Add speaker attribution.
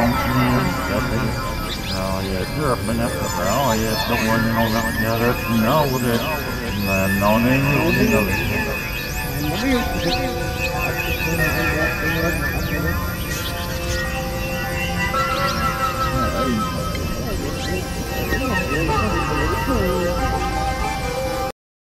Speaker 1: Oh yeah, you're up in that. Oh yeah, don't worry, you know that. Yeah, that's know with it. Uh, no name, you know.